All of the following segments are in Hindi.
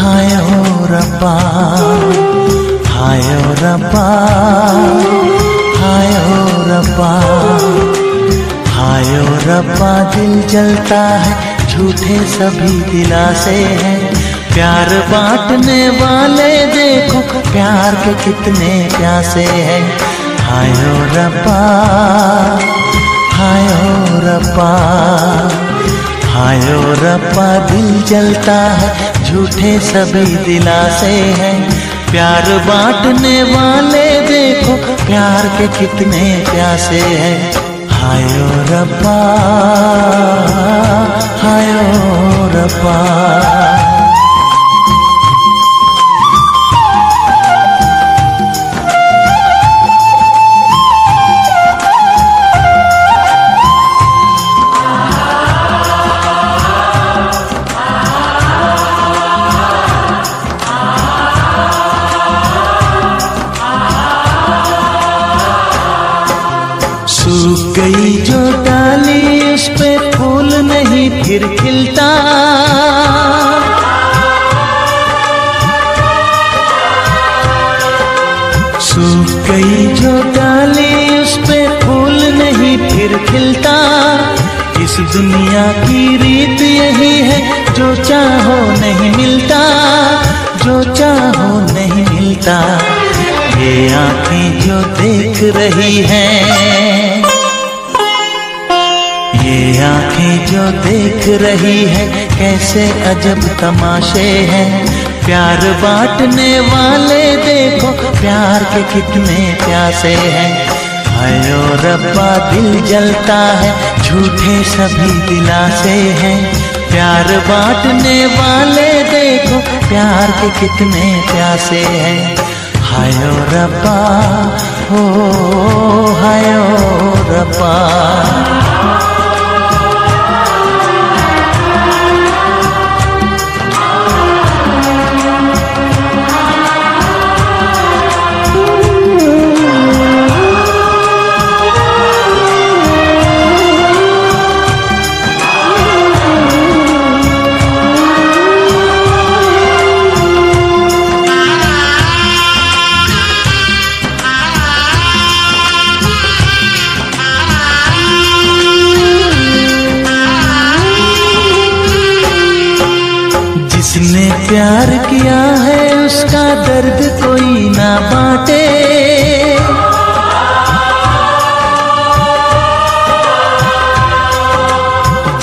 हाय हो रब्बा रब्बा रब्बा दिल जलता है, झूठे सभी दिलासे हैं। प्यार बांटने वाले देखो, प्यार के कितने प्यासे हैं। हायो रब्बा हायो रब्बा हायो रब्बा, दिल जलता है, झूठे सभी दिलासे हैं। प्यार बांटने वाले देखो, प्यार के कितने प्यासे हैं। हायो रब्बा हायो रब्बा। गई जो डाली उस पे फूल नहीं, फिर खिलता। सूख गई जो डाली उस पे फूल नहीं, फिर खिलता। इस दुनिया की रीत यही है, जो चाहो नहीं मिलता। जो चाहो नहीं मिलता, ये आँखें जो देख रही हैं। ये आँखें जो देख रही है, कैसे अजब तमाशे हैं। प्यार बांटने वाले देखो, प्यार के कितने प्यासे हैं। आयो रब्बा, दिल जलता है, झूठे सभी दिलासे हैं। प्यार बांटने वाले देखो, प्यार के कितने प्यासे हैं। हायो रब्बा हो हायो रब्बा। जिसने प्यार किया है, उसका दर्द कोई ना बांटे।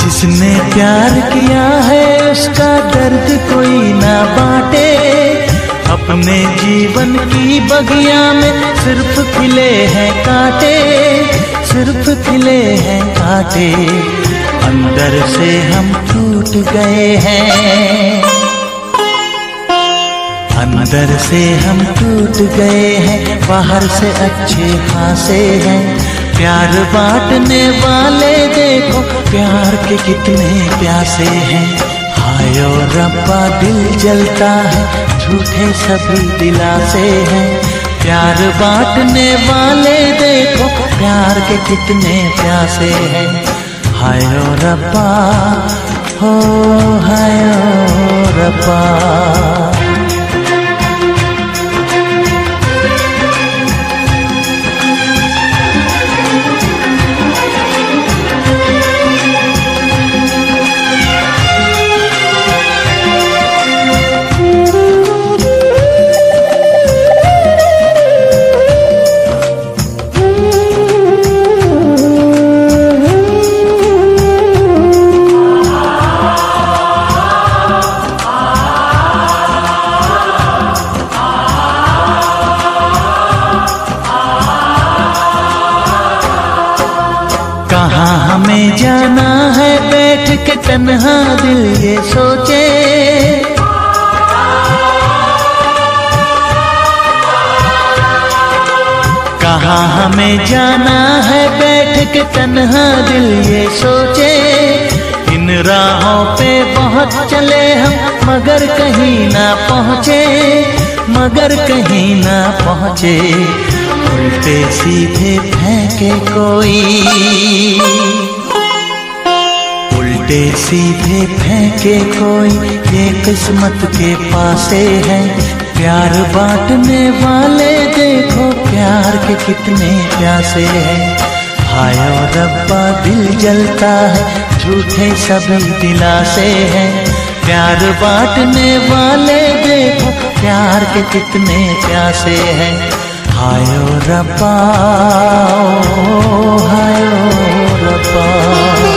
जिसने प्यार किया है, उसका दर्द कोई ना बांटे। अपने जीवन की बगिया में सिर्फ़ खिले हैं कांटे, सिर्फ़ खिले हैं कांटे। अंदर से हम टूट गए हैं। अंदर से हम टूट गए हैं, बाहर से अच्छे खासे हैं। प्यार बांटने वाले देखो, प्यार के कितने प्यासे हैं। हायो रब्बा, दिल जलता है, झूठे सभी दिलासे हैं। प्यार बांटने वाले देखो, प्यार के कितने प्यासे हैं। हायो रब्बा, हो हायो रब्बा। कहाँ हमें जाना है? बैठ के तन्हा दिल ये सोचे। कहाँ हमें जाना है? बैठ के तन्हा दिल ये सोचे। इन राहों पे बहुत चले हम, मगर कहीं ना पहुँचे। मगर कहीं ना पहुँचे। उल्टे सीधे फेंके कोई। उल्टे सीधे फेंके कोई, ये किस्मत के पासे है। प्यार बांटने वाले देखो, प्यार के कितने प्यासे हैं। हायो रब्बा, दिल जलता है, झूठे सभी दिलासे हैं। प्यार बांटने वाले देखो, प्यार के कितने प्यासे हैं। हायो रपा हायो रब्बा